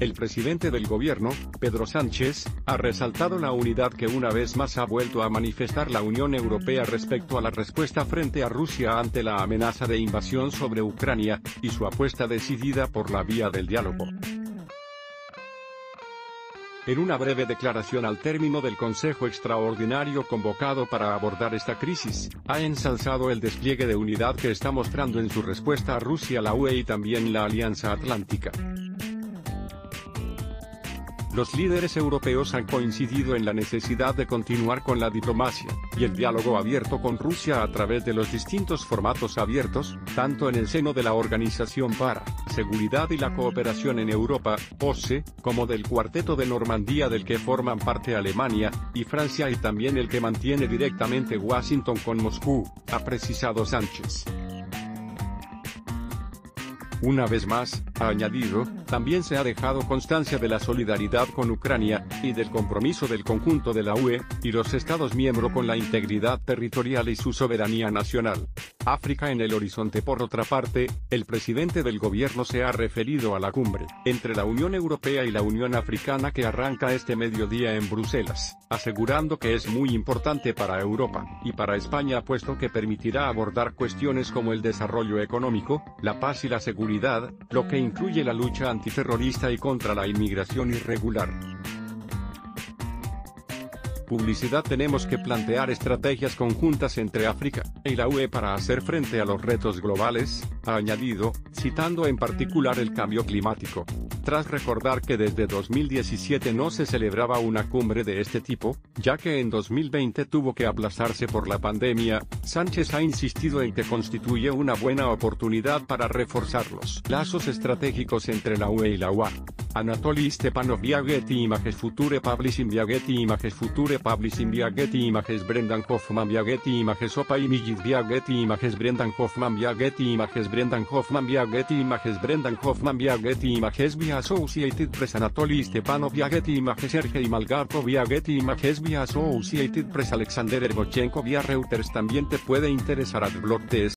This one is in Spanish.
el presidente del gobierno, Pedro Sánchez, ha resaltado la unidad que una vez más ha vuelto a manifestar la Unión Europea respecto a la respuesta frente a Rusia ante la amenaza de invasión sobre Ucrania, y su apuesta decidida por la vía del diálogo. En una breve declaración al término del Consejo Extraordinario convocado para abordar esta crisis, ha ensalzado el despliegue de unidad que está mostrando en su respuesta a Rusia la UE y también la Alianza Atlántica. Los líderes europeos han coincidido en la necesidad de continuar con la diplomacia y el diálogo abierto con Rusia a través de los distintos formatos abiertos, tanto en el seno de la Organización para Seguridad y la Cooperación en Europa, OSCE, como del Cuarteto de Normandía del que forman parte Alemania y Francia y también el que mantiene directamente Washington con Moscú, ha precisado Sánchez. Una vez más, ha añadido, también se ha dejado constancia de la solidaridad con Ucrania, y del compromiso del conjunto de la UE, y los Estados miembros con la integridad territorial y su soberanía nacional. África en el horizonte. Por otra parte, el presidente del gobierno se ha referido a la cumbre, entre la Unión Europea y la Unión Africana que arranca este mediodía en Bruselas, asegurando que es muy importante para Europa, y para España puesto que permitirá abordar cuestiones como el desarrollo económico, la paz y la seguridad, lo que incluye la lucha antiterrorista y contra la inmigración irregular publicidad tenemos que plantear estrategias conjuntas entre África y la UE para hacer frente a los retos globales, ha añadido, citando en particular el cambio climático. Tras recordar que desde 2017 no se celebraba una cumbre de este tipo, ya que en 2020 tuvo que aplazarse por la pandemia, Sánchez ha insistido en que constituye una buena oportunidad para reforzar los lazos estratégicos entre la UE y la UA. Anatoly Stepanov Viagetti Images Future Publishing Viagetti Images Future Publishing Viagetti Images Brendan Hoffman Viagetti Images Opa Images Viagetti Images Brendan Hoffman Viagetti Images Brendan Hoffman Viagetti Images Brendan Hoffman Viagetti Images Via Associated Press Anatoly Stepanov Viagetti Images Sergei Malgarko Viagetti Images Via Associated Press Alexander Ergochenko Via Reuters también te puede interesar Adblock